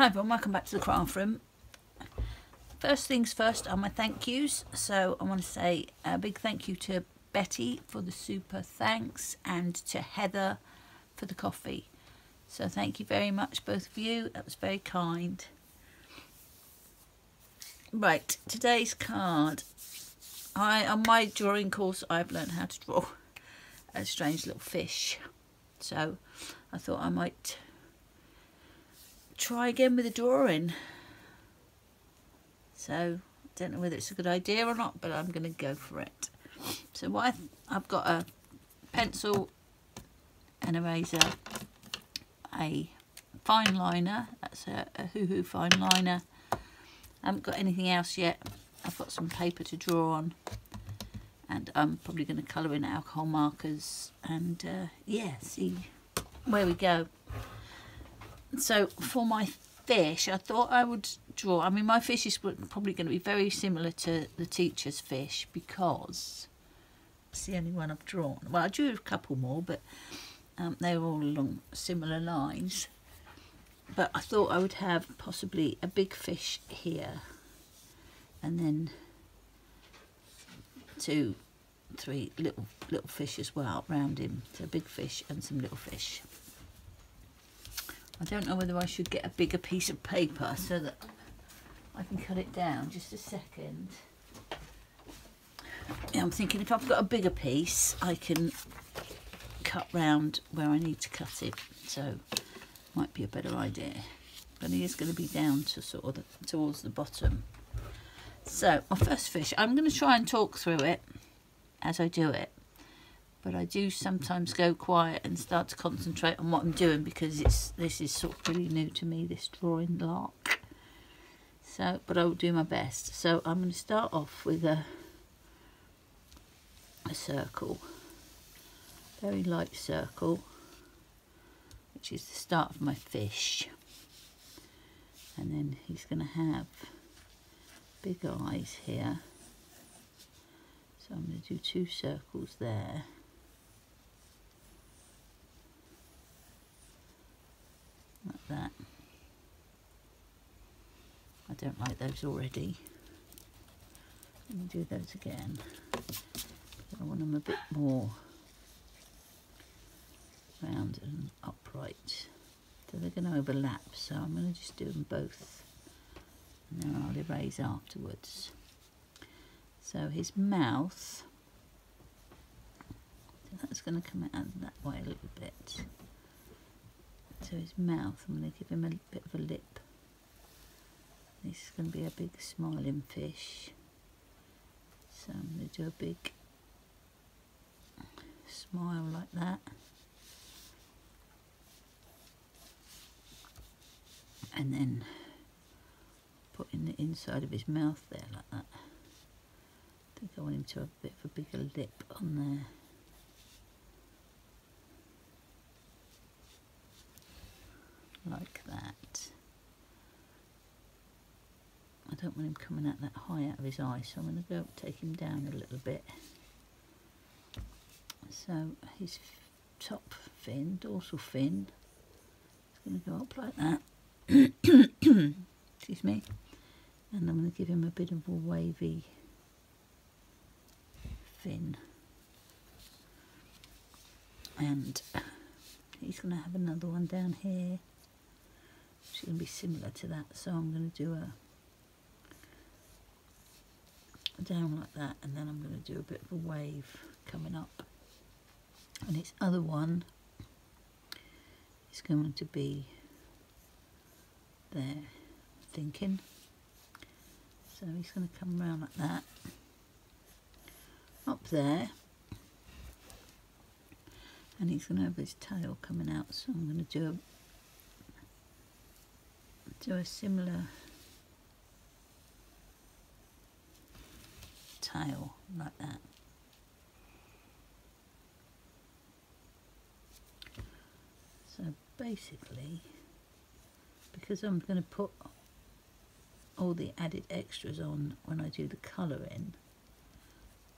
Hi everyone, welcome back to the craft room. First things first are my thank yous. So I want to say a big thank you to Betty for the super thanks and to Heather for the coffee. So thank you very much both of you, that was very kind. Right, today's card. I On my drawing course I've learned how to draw a strange little fish. So I thought I might try again with the drawing. So, I don't know whether it's a good idea or not, but I'm going to go for it. So what I have got a pencil, an eraser, a fine liner, that's a, a Ohuhu fine liner. I haven't got anything else yet. I've got some paper to draw on and I'm probably going to colour in alcohol markers and uh, yeah, see where we go so for my fish, I thought I would draw. I mean, my fish is probably going to be very similar to the teacher's fish because it's the only one I've drawn. Well, I drew a couple more, but um, they were all along similar lines. But I thought I would have possibly a big fish here and then two, three little little fish as well around him. So big fish and some little fish. I don't know whether I should get a bigger piece of paper so that I can cut it down. Just a second. Yeah, I'm thinking if I've got a bigger piece, I can cut round where I need to cut it. So, might be a better idea. But it is going to be down to sort of the, towards the bottom. So, my first fish, I'm going to try and talk through it as I do it but I do sometimes go quiet and start to concentrate on what I'm doing because it's this is sort of pretty new to me this drawing lark so but I will do my best. So I'm going to start off with a a circle very light circle which is the start of my fish. And then he's going to have big eyes here. So I'm going to do two circles there that. I don't like those already. Let me do those again. I want them a bit more round and upright. So they're going to overlap, so I'm going to just do them both. And then I'll erase afterwards. So his mouth, that's going to come out that way a little bit to his mouth. I'm going to give him a bit of a lip. This is going to be a big smiling fish. So I'm going to do a big smile like that. And then put in the inside of his mouth there like that. I think I want him to have a bit of a bigger lip on there. Like that. I don't want him coming out that high out of his eye, so I'm going to go take him down a little bit. So his top fin, dorsal fin, is going to go up like that. Excuse me. And I'm going to give him a bit of a wavy fin. And he's going to have another one down here it's going to be similar to that. So I'm going to do a down like that and then I'm going to do a bit of a wave coming up. And its other one is going to be there thinking. So he's going to come around like that. Up there. And he's going to have his tail coming out so I'm going to do a do a similar tail like that. So basically, because I'm going to put all the added extras on when I do the colouring,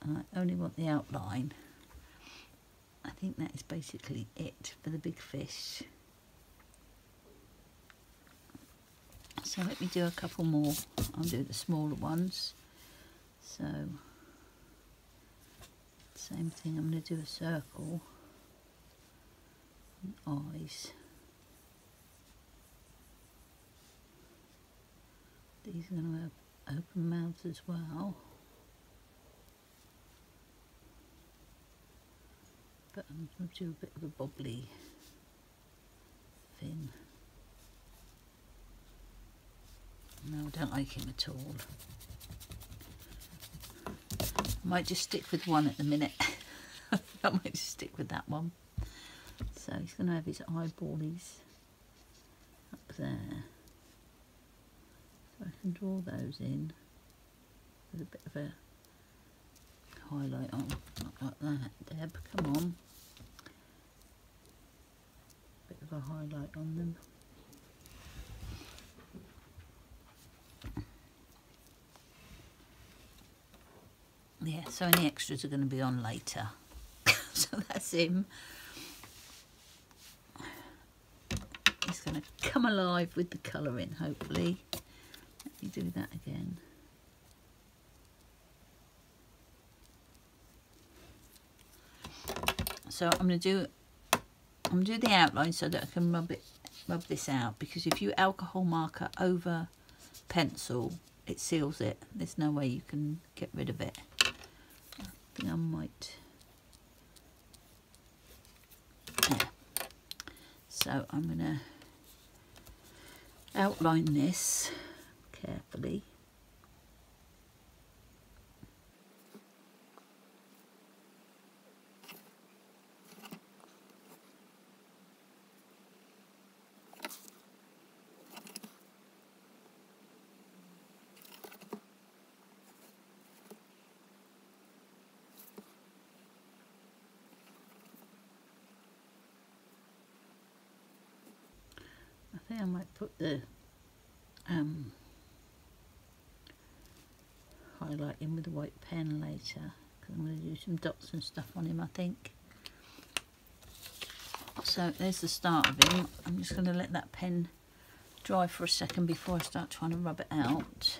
and I only want the outline, I think that is basically it for the big fish. So let me do a couple more. I'll do the smaller ones. So same thing, I'm going to do a circle eyes. These are going to have open mouths as well. But I'm going to do a bit of a bobbly fin. No, I don't like him at all. I might just stick with one at the minute. I might just stick with that one. So he's going to have his eyeballies up there. So I can draw those in with a bit of a highlight on, not like that. Deb, come on. Bit of a highlight on them. Yeah, so any extras are going to be on later. so that's him. He's going to come alive with the colouring, hopefully. Let me do that again. So I'm going to do I'm going to do the outline so that I can rub it rub this out because if you alcohol marker over pencil it seals it. There's no way you can get rid of it I might yeah. so I'm gonna outline this carefully I might put the um, highlight in with a white pen later because I'm going to do some dots and stuff on him I think. So there's the start of him. I'm just going to let that pen dry for a second before I start trying to rub it out.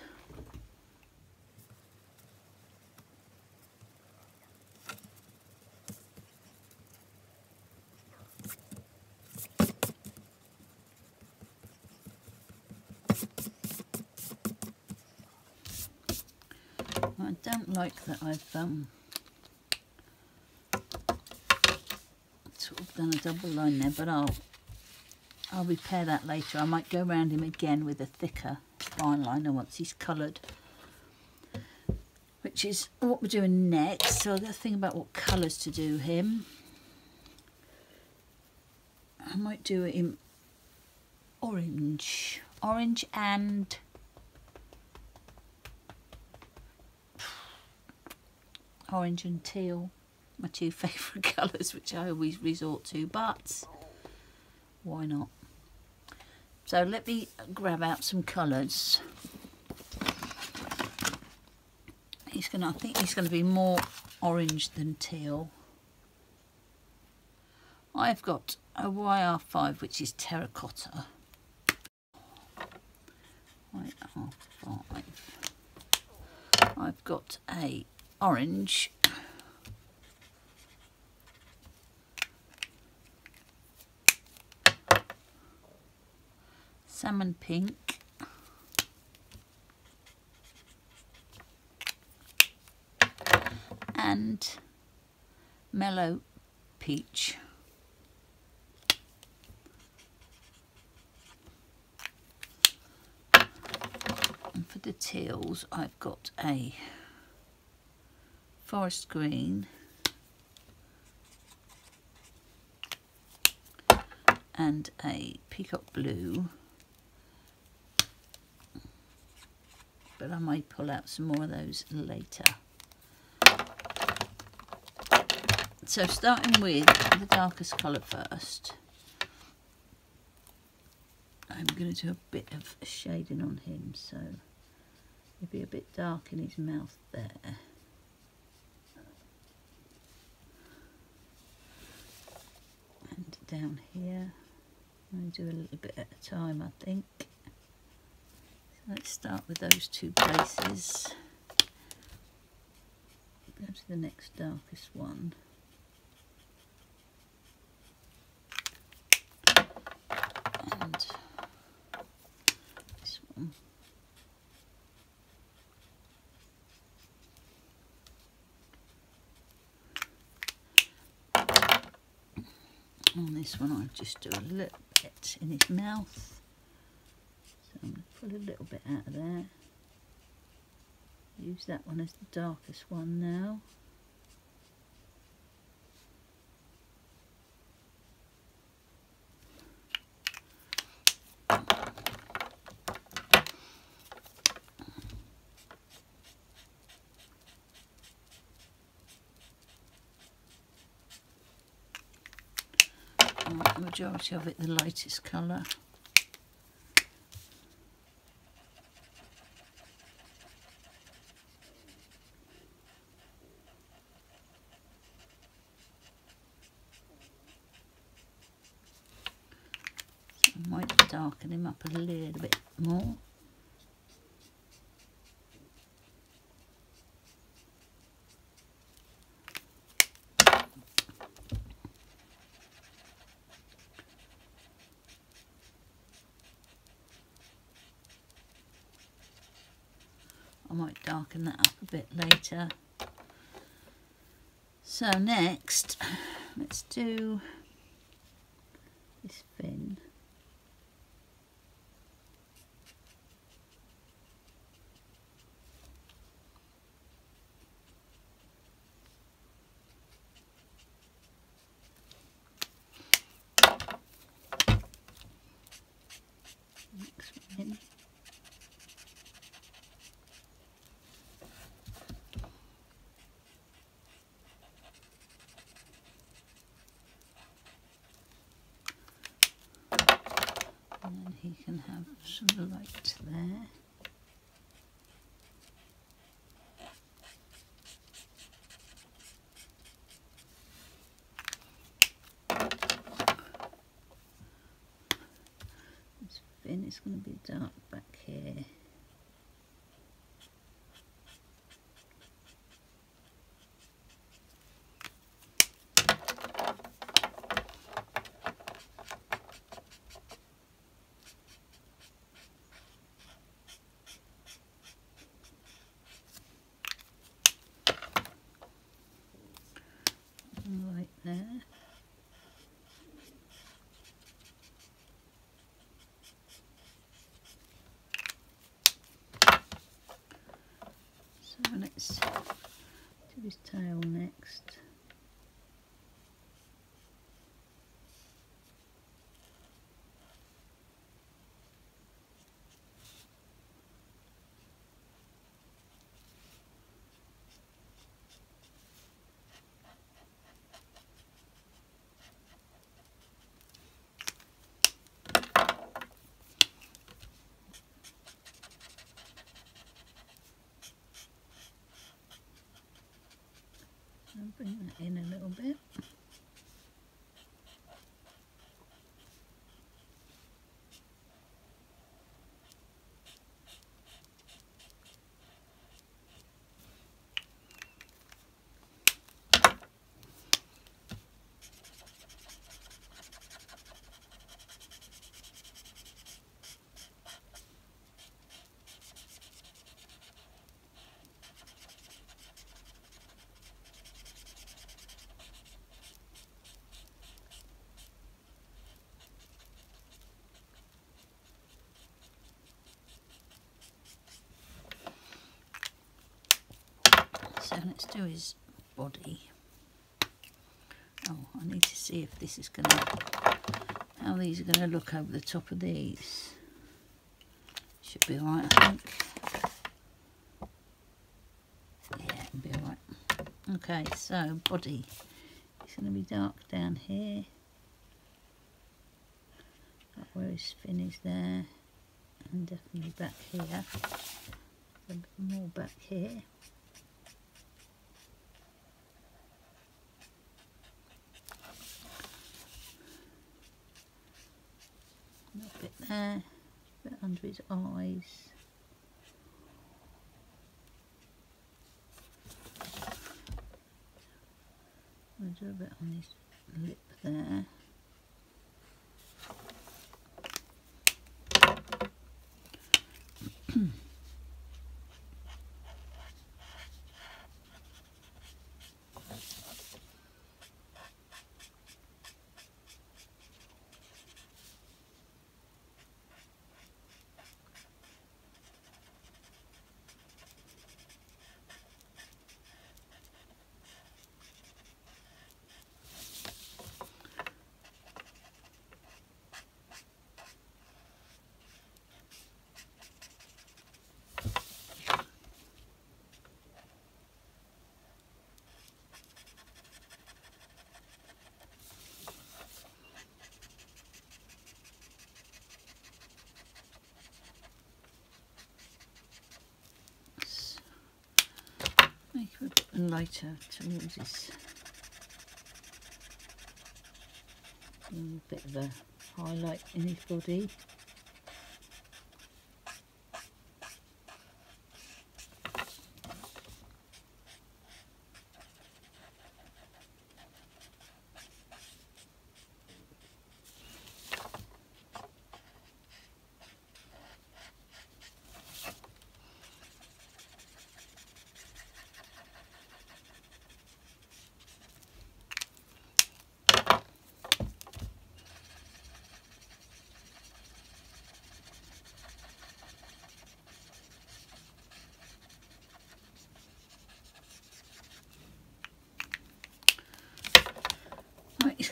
Like that I've um, sort of done a double line there, but I'll I'll repair that later. I might go around him again with a thicker fine liner once he's coloured, which is what we're doing next. So I've got to think about what colours to do him. I might do in orange, orange and orange and teal, my two favourite colours, which I always resort to, but why not? So let me grab out some colours. He's gonna, I think he's gonna be more orange than teal. I've got a YR5 which is terracotta. YR5. I've got a orange. Salmon pink. And mellow peach. And for the teals, I've got a forest green and a peacock blue. But I might pull out some more of those later. So starting with the darkest colour first. I'm going to do a bit of shading on him so it'll be a bit dark in his mouth there and down here. To do a little bit at a time, I think. So let's start with those two places. Go to the next darkest one. And this one. On this one I'll just do a little bit in his mouth. So I'm going to pull a little bit out of there. Use that one as the darkest one now. the majority of it the lightest colour. I might darken him up a little bit more. I might darken that up a bit later. So next, let's do this fin. Next one in. and then he can have some light there. This fin is going to be dark back here. right there. Let's do his tail next. I'll bring that in a little bit. So let's do his body. Oh, I need to see if this is going to, how these are going to look over the top of these. Should be alright, I think. Yeah, it'll be alright. Okay, so body. It's going to be dark down here. Up where his fin is there. And definitely back here. A bit more back here. hair, under his eyes. I'll a bit on his lip there. A bit lighter towards his a bit of a highlight in his body.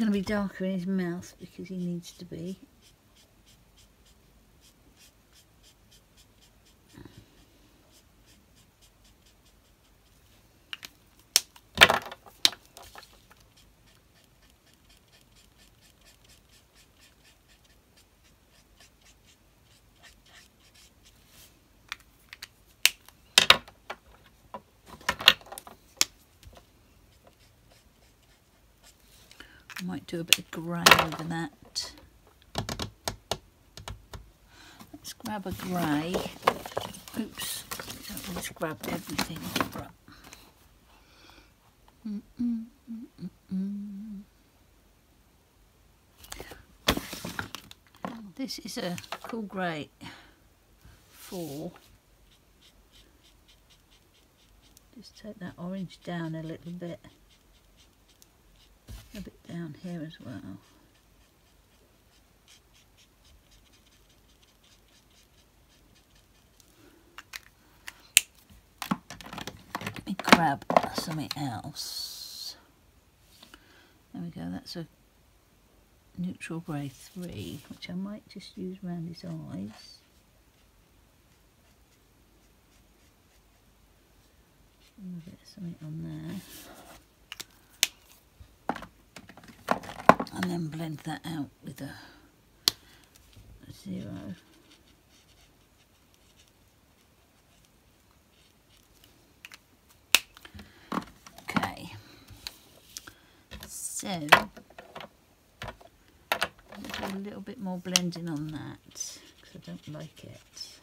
Going to be darker in his mouth because he needs to be. I might do a bit of grey over that. Let's grab a grey. Oops, don't grab everything. Mm -mm, mm. This is a cool grey four. Just take that orange down a little bit here as well. Let me grab something else. There we go, that's a neutral grey 3, which I might just use around his eyes. A bit of something on there and then blend that out with a, zero. Okay, so a little bit more blending on that because I don't like it.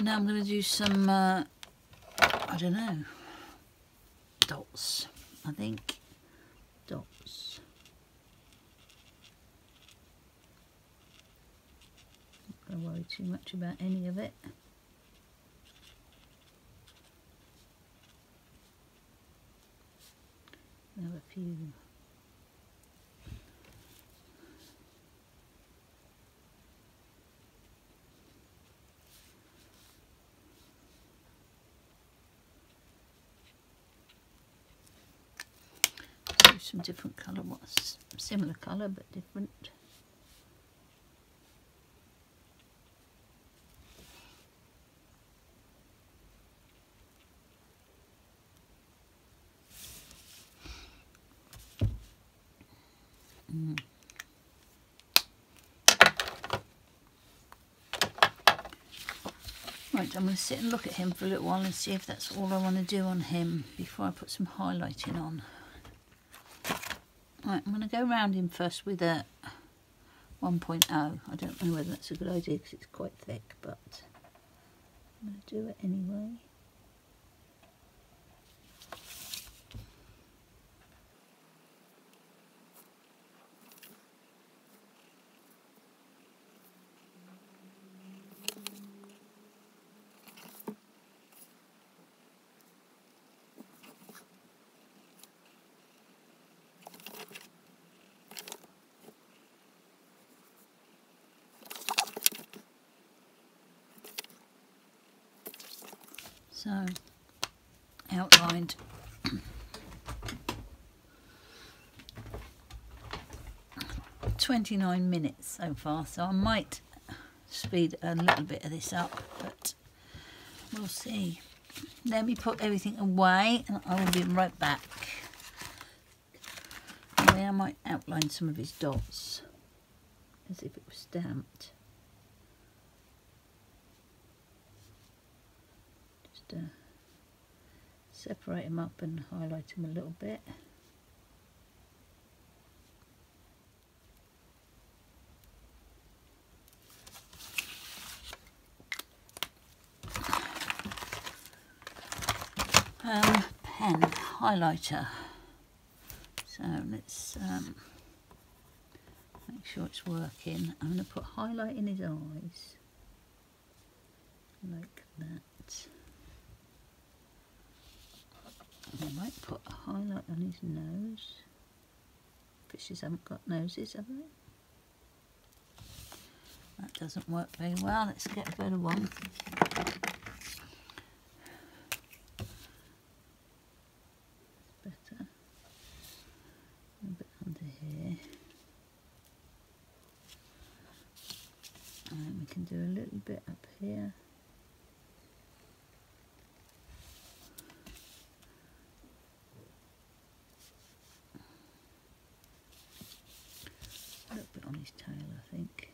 And now I'm going to do some, uh, I don't know, dots, I think. Dots. Not going to worry too much about any of it. have a few some different colour, what's similar colour but different. Mm. Right, I'm going to sit and look at him for a little while and see if that's all I want to do on him before I put some highlighting on. Right, I'm going to go around him first with a 1.0. I don't know whether that's a good idea because it's quite thick, but I'm going to do it anyway. So, outlined. Twenty-nine minutes so far, so I might speed a little bit of this up, but we'll see. Let me put everything away, and I will be right back. I might outline some of his dots as if it was stamped. uh, separate them up and highlight them a little bit. Um, pen highlighter. So let's um, make sure it's working. I'm going to put highlight in his eyes like that. I might put a highlight on his nose. Fishes haven't got noses, have they? That doesn't work very well. Let's get a better one. better. A bit under here. And we can do a little bit up here. his tail, I think.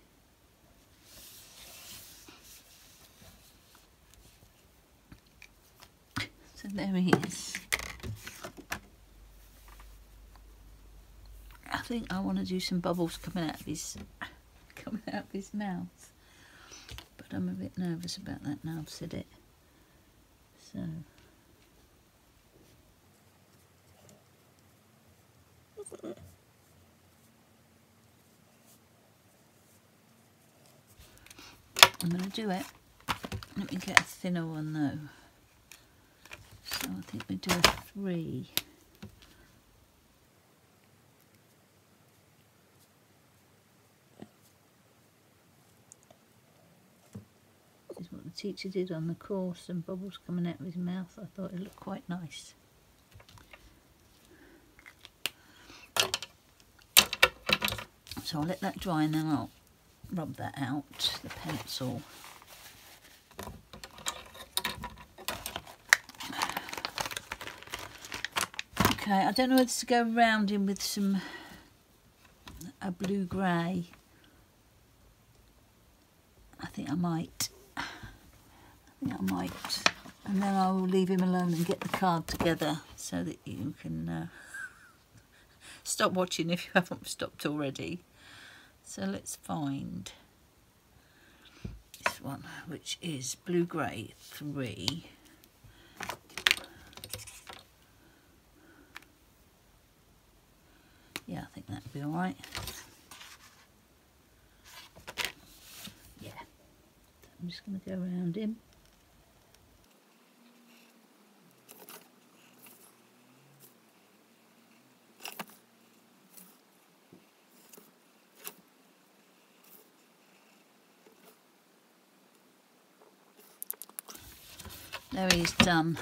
There he is. I think I want to do some bubbles coming out of his coming out of his mouth. But I'm a bit nervous about that now I've said it. So I'm going to do it. Let me get a thinner one though. Think we do a three. This is what the teacher did on the course and bubbles coming out of his mouth. I thought it looked quite nice. So I'll let that dry and then I'll rub that out, the pencil. Okay, I don't know whether to go around him with some a blue grey. I think I might. I think I might. And then I will leave him alone and get the card together so that you can uh, stop watching if you haven't stopped already. So let's find this one, which is Blue Grey 3. Yeah, I think that'd be alright. Yeah. I'm just going to go around him. There he's done.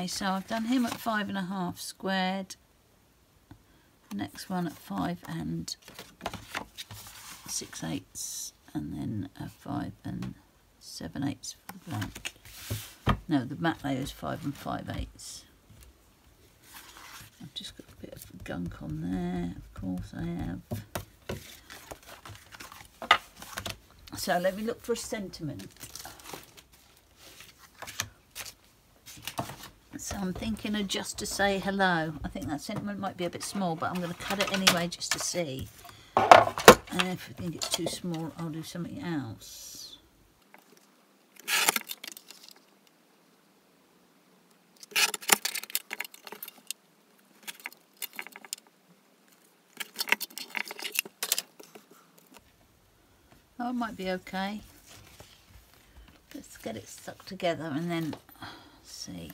Okay, so I've done him at five and a half squared. Next one at five and six eighths, and then a five and seven eighths for the blank. No, the mat layer is five and five eighths. I've just got a bit of gunk on there, of course I have. So let me look for a sentiment. I'm thinking of just to say hello. I think that sentiment might be a bit small, but I'm going to cut it anyway just to see. And if I think it's too small, I'll do something else. Oh, it might be okay. Let's get it stuck together and then see.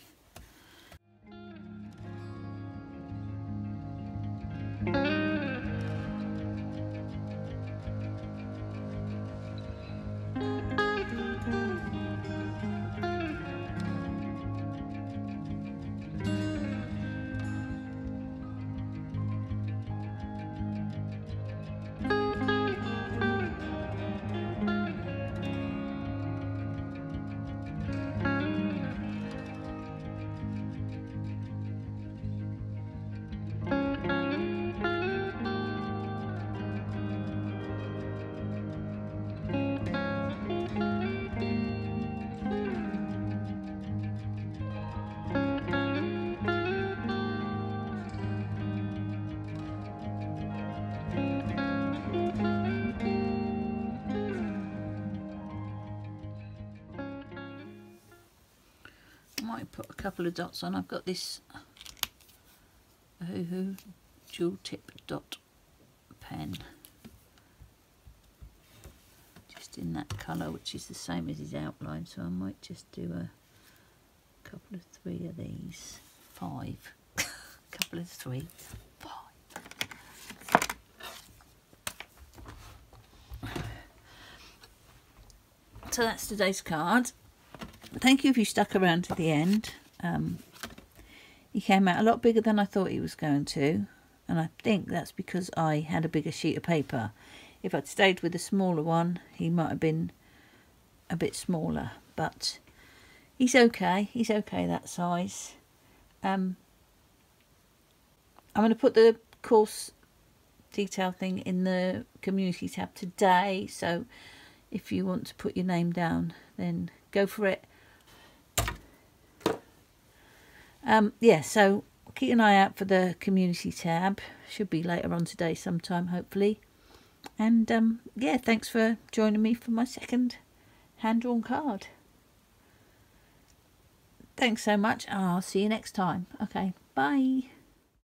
Couple of dots on. I've got this Ohuhu dual tip dot pen just in that colour which is the same as his outline so I might just do a couple of three of these five couple of three five so that's today's card thank you if you stuck around to the end. Um, he came out a lot bigger than I thought he was going to. And I think that's because I had a bigger sheet of paper. If I'd stayed with a smaller one, he might have been a bit smaller. But he's okay. He's okay that size. Um, I'm going to put the course detail thing in the community tab today. So if you want to put your name down, then go for it. Um, yeah, so keep an eye out for the community tab. Should be later on today sometime, hopefully. And um, yeah, thanks for joining me for my second hand-drawn card. Thanks so much. I'll see you next time. Okay, bye.